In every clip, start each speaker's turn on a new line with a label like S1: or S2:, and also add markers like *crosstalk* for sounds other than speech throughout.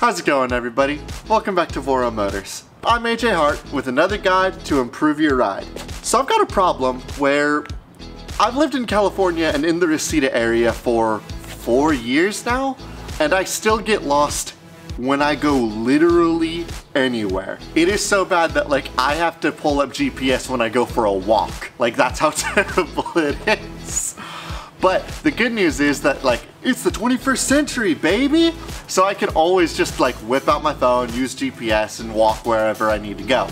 S1: How's it going everybody? Welcome back to Voro Motors. I'm AJ Hart with another guide to improve your ride. So I've got a problem where I've lived in California and in the Reseda area for four years now, and I still get lost when I go literally anywhere. It is so bad that like I have to pull up GPS when I go for a walk. Like that's how *laughs* terrible it is. But the good news is that like, it's the 21st century, baby! So I can always just like whip out my phone, use GPS, and walk wherever I need to go.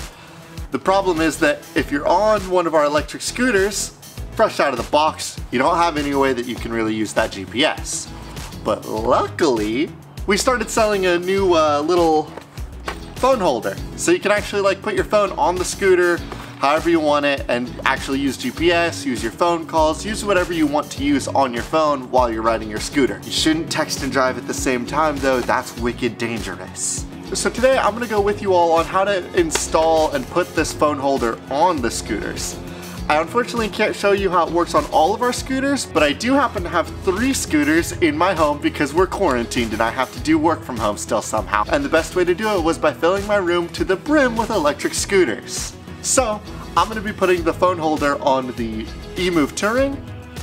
S1: The problem is that if you're on one of our electric scooters, fresh out of the box, you don't have any way that you can really use that GPS. But luckily, we started selling a new uh, little phone holder. So you can actually like put your phone on the scooter, however you want it, and actually use GPS, use your phone calls, use whatever you want to use on your phone while you're riding your scooter. You shouldn't text and drive at the same time though, that's wicked dangerous. So today I'm gonna go with you all on how to install and put this phone holder on the scooters. I unfortunately can't show you how it works on all of our scooters, but I do happen to have three scooters in my home because we're quarantined and I have to do work from home still somehow. And the best way to do it was by filling my room to the brim with electric scooters. So, I'm gonna be putting the phone holder on the eMove Touring,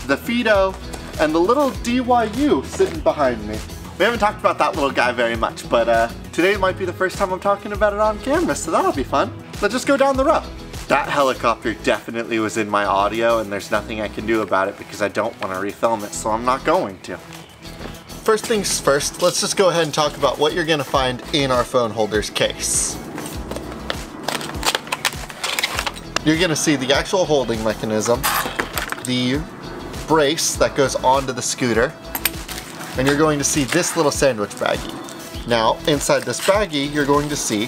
S1: the Fiido, and the little DYU sitting behind me. We haven't talked about that little guy very much, but uh, today might be the first time I'm talking about it on camera, so that'll be fun. Let's just go down the road. That helicopter definitely was in my audio and there's nothing I can do about it because I don't want to refilm it, so I'm not going to. First things first, let's just go ahead and talk about what you're going to find in our phone holder's case. You're going to see the actual holding mechanism, the brace that goes onto the scooter, and you're going to see this little sandwich baggie. Now, inside this baggie, you're going to see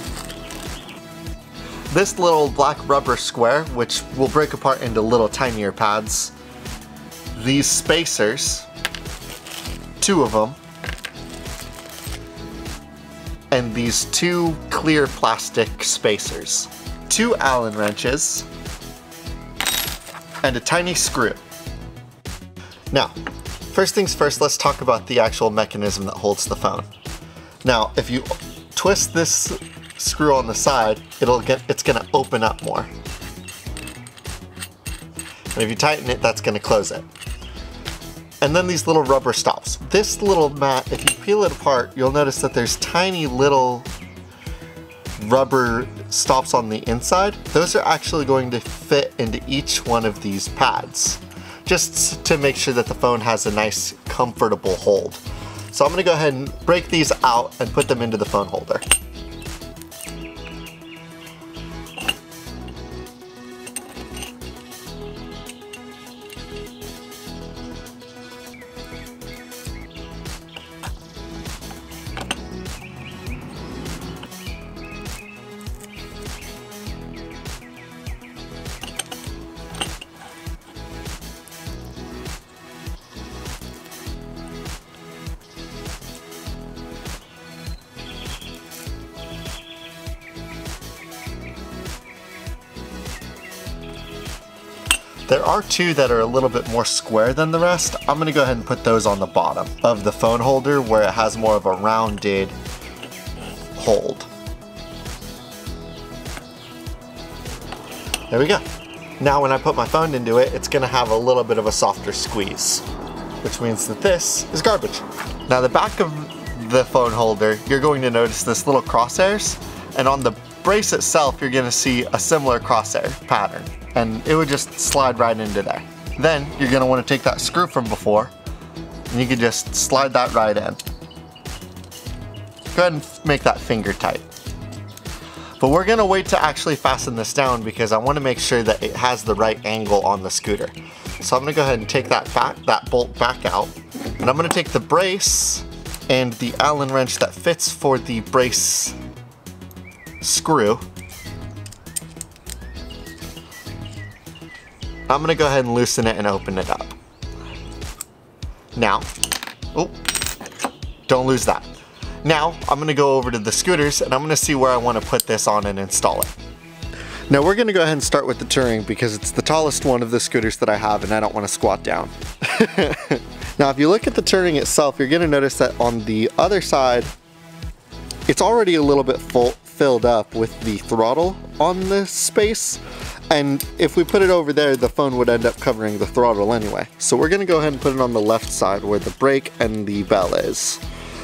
S1: this little black rubber square, which will break apart into little tinier pads. These spacers, two of them, and these two clear plastic spacers. Two Allen wrenches, and a tiny screw. Now, first things first, let's talk about the actual mechanism that holds the phone. Now, if you twist this screw on the side, it'll get it's gonna open up more. And if you tighten it, that's gonna close it. And then these little rubber stops. This little mat, if you peel it apart, you'll notice that there's tiny little rubber stops on the inside. Those are actually going to fit into each one of these pads, just to make sure that the phone has a nice, comfortable hold. So I'm gonna go ahead and break these out and put them into the phone holder. There are two that are a little bit more square than the rest. I'm gonna go ahead and put those on the bottom of the phone holder where it has more of a rounded hold. There we go. Now when I put my phone into it, it's gonna have a little bit of a softer squeeze, which means that this is garbage. Now the back of the phone holder, you're going to notice this little crosshairs, and on the brace itself, you're gonna see a similar crosshair pattern and it would just slide right into there. Then you're gonna wanna take that screw from before and you can just slide that right in. Go ahead and make that finger tight. But we're gonna wait to actually fasten this down because I wanna make sure that it has the right angle on the scooter. So I'm gonna go ahead and take that back, that bolt back out, and I'm gonna take the brace and the Allen wrench that fits for the brace screw, I'm gonna go ahead and loosen it and open it up. Now, oh, don't lose that. Now, I'm gonna go over to the scooters and I'm gonna see where I wanna put this on and install it. Now we're gonna go ahead and start with the Touring because it's the tallest one of the scooters that I have and I don't wanna squat down. *laughs* now if you look at the Touring itself, you're gonna notice that on the other side it's already a little bit full, filled up with the throttle on this space. And if we put it over there, the phone would end up covering the throttle anyway. So we're gonna go ahead and put it on the left side where the brake and the bell is.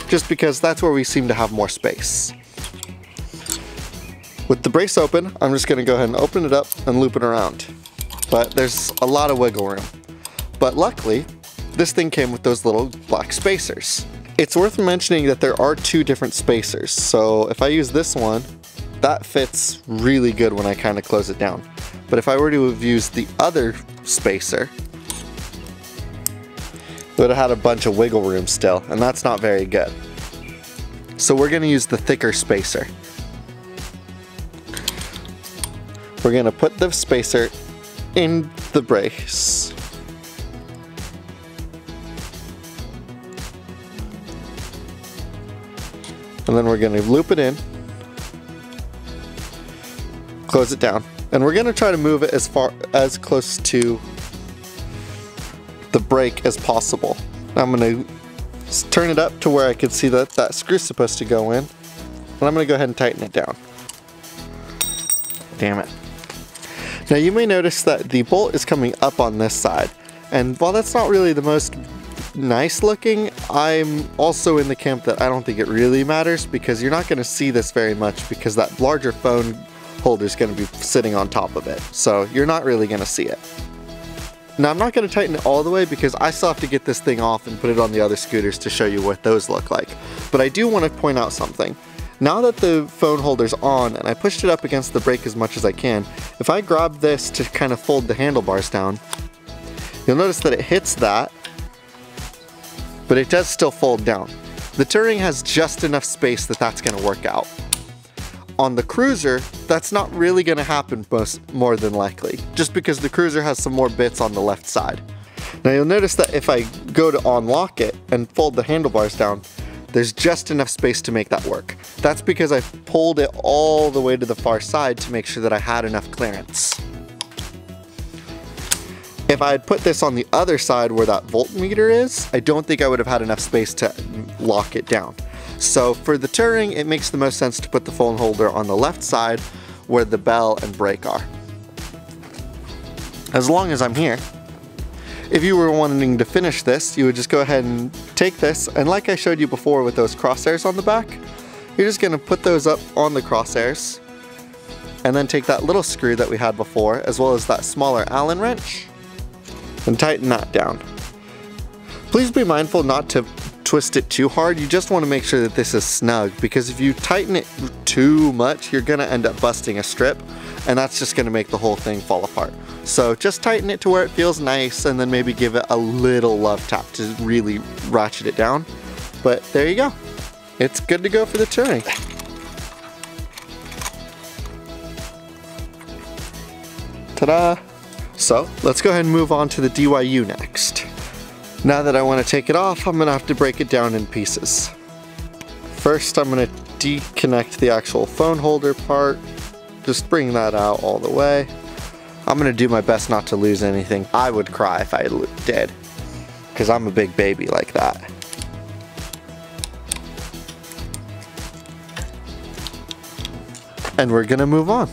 S1: Just because that's where we seem to have more space. With the brace open, I'm just gonna go ahead and open it up and loop it around. But there's a lot of wiggle room. But luckily, this thing came with those little black spacers. It's worth mentioning that there are two different spacers. So if I use this one, that fits really good when I kind of close it down. But if I were to have used the other spacer, it would have had a bunch of wiggle room still, and that's not very good. So we're gonna use the thicker spacer. We're gonna put the spacer in the brace. And then we're gonna loop it in, close it down, and we're gonna try to move it as far, as close to the brake as possible. I'm gonna turn it up to where I can see that that screw's supposed to go in, and I'm gonna go ahead and tighten it down. Damn it. Now you may notice that the bolt is coming up on this side, and while that's not really the most nice looking, I'm also in the camp that I don't think it really matters because you're not gonna see this very much because that larger phone holder is gonna be sitting on top of it. So you're not really gonna see it. Now I'm not gonna tighten it all the way because I still have to get this thing off and put it on the other scooters to show you what those look like. But I do wanna point out something. Now that the phone holder's on and I pushed it up against the brake as much as I can, if I grab this to kind of fold the handlebars down, you'll notice that it hits that but it does still fold down. The Touring has just enough space that that's gonna work out. On the Cruiser, that's not really gonna happen most, more than likely, just because the Cruiser has some more bits on the left side. Now you'll notice that if I go to unlock it and fold the handlebars down, there's just enough space to make that work. That's because I pulled it all the way to the far side to make sure that I had enough clearance. If I had put this on the other side where that voltmeter is, I don't think I would have had enough space to lock it down. So for the Touring, it makes the most sense to put the phone holder on the left side where the bell and brake are. As long as I'm here. If you were wanting to finish this, you would just go ahead and take this, and like I showed you before with those crosshairs on the back, you're just gonna put those up on the crosshairs, and then take that little screw that we had before, as well as that smaller Allen wrench, and tighten that down. Please be mindful not to twist it too hard. You just want to make sure that this is snug because if you tighten it too much, you're going to end up busting a strip and that's just going to make the whole thing fall apart. So just tighten it to where it feels nice and then maybe give it a little love tap to really ratchet it down. But there you go. It's good to go for the Touring. Ta-da! So let's go ahead and move on to the DYU next. Now that I want to take it off, I'm going to have to break it down in pieces. First, I'm going to deconnect the actual phone holder part. Just bring that out all the way. I'm going to do my best not to lose anything. I would cry if I did, because I'm a big baby like that. And we're going to move on.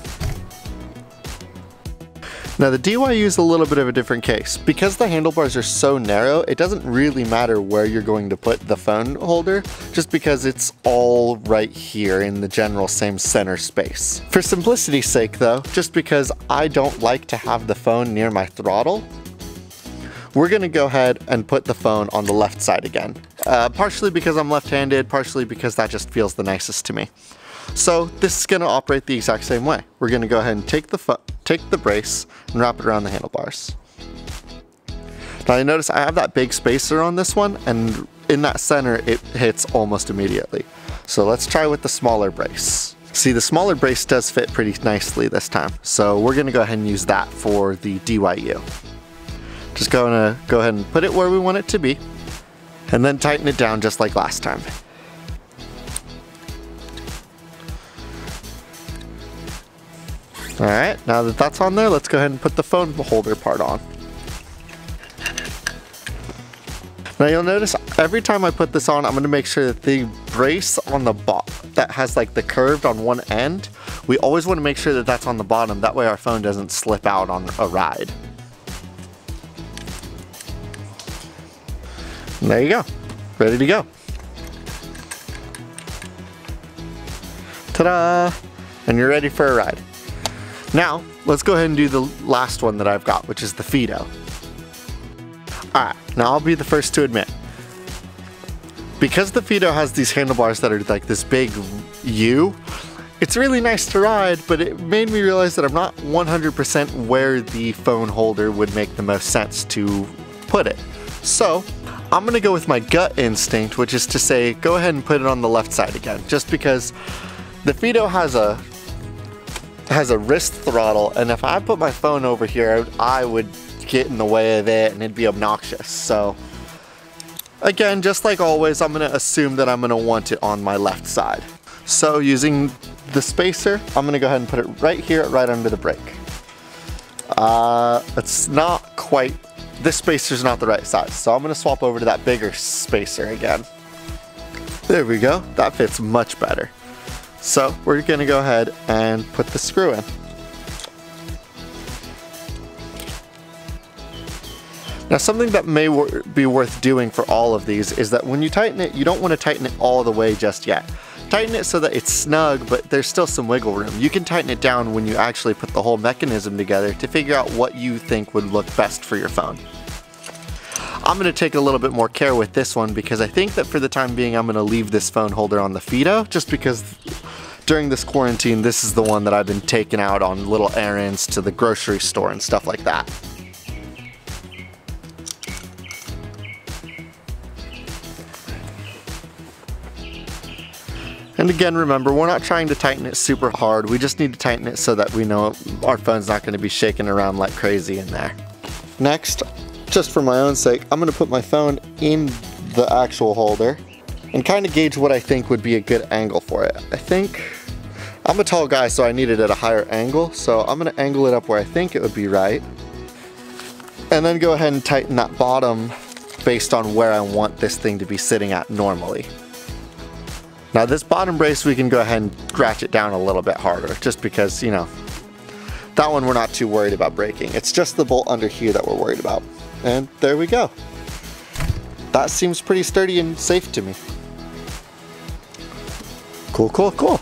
S1: Now the DYU is a little bit of a different case. Because the handlebars are so narrow, it doesn't really matter where you're going to put the phone holder, just because it's all right here in the general same center space. For simplicity's sake though, just because I don't like to have the phone near my throttle, we're gonna go ahead and put the phone on the left side again. Uh, partially because I'm left-handed, partially because that just feels the nicest to me. So this is gonna operate the exact same way. We're gonna go ahead and take the take the brace and wrap it around the handlebars. Now you notice I have that big spacer on this one and in that center it hits almost immediately. So let's try with the smaller brace. See the smaller brace does fit pretty nicely this time. So we're gonna go ahead and use that for the DYU. Just gonna go ahead and put it where we want it to be and then tighten it down just like last time. Alright, now that that's on there, let's go ahead and put the phone holder part on. Now you'll notice every time I put this on, I'm gonna make sure that the brace on the bottom that has like the curved on one end, we always wanna make sure that that's on the bottom. That way our phone doesn't slip out on a ride. And there you go, ready to go. Ta-da! And you're ready for a ride. Now, let's go ahead and do the last one that I've got, which is the Fiido. Alright, now I'll be the first to admit. Because the Fiido has these handlebars that are like this big U, it's really nice to ride, but it made me realize that I'm not 100% where the phone holder would make the most sense to put it. So, I'm gonna go with my gut instinct, which is to say, go ahead and put it on the left side again, just because the Fiido has a has a wrist throttle, and if I put my phone over here, I would get in the way of it and it'd be obnoxious. So again, just like always, I'm gonna assume that I'm gonna want it on my left side. So using the spacer, I'm gonna go ahead and put it right here, right under the brake. Uh, it's not quite, this spacer's not the right size, so I'm gonna swap over to that bigger spacer again. There we go, that fits much better. So we're gonna go ahead and put the screw in. Now something that may be worth doing for all of these is that when you tighten it, you don't want to tighten it all the way just yet. Tighten it so that it's snug, but there's still some wiggle room. You can tighten it down when you actually put the whole mechanism together to figure out what you think would look best for your phone. I'm going to take a little bit more care with this one because I think that for the time being I'm going to leave this phone holder on the Fiido just because during this quarantine this is the one that I've been taking out on little errands to the grocery store and stuff like that. And again, remember, we're not trying to tighten it super hard. We just need to tighten it so that we know our phone's not gonna be shaking around like crazy in there. Next, just for my own sake, I'm gonna put my phone in the actual holder and kind of gauge what I think would be a good angle for it. I think, I'm a tall guy, so I need it at a higher angle, so I'm gonna angle it up where I think it would be right. And then go ahead and tighten that bottom based on where I want this thing to be sitting at normally. Now this bottom brace we can go ahead and ratchet it down a little bit harder just because, you know, that one we're not too worried about breaking. It's just the bolt under here that we're worried about. And there we go. That seems pretty sturdy and safe to me. Cool, cool, cool.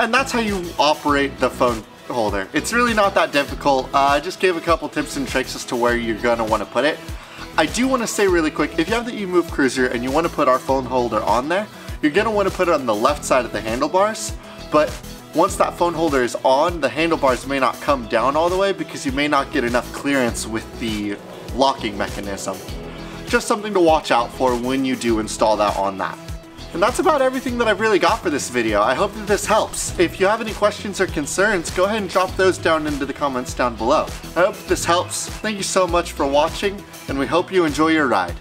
S1: And that's how you operate the phone holder. It's really not that difficult. Uh, I just gave a couple tips and tricks as to where you're gonna wanna put it. I do want to say really quick, if you have the eMove Cruiser and you want to put our phone holder on there, you're going to want to put it on the left side of the handlebars, but once that phone holder is on, the handlebars may not come down all the way because you may not get enough clearance with the locking mechanism. Just something to watch out for when you do install that on that. And that's about everything that I've really got for this video. I hope that this helps. If you have any questions or concerns, go ahead and drop those down into the comments down below. I hope this helps. Thank you so much for watching, and we hope you enjoy your ride.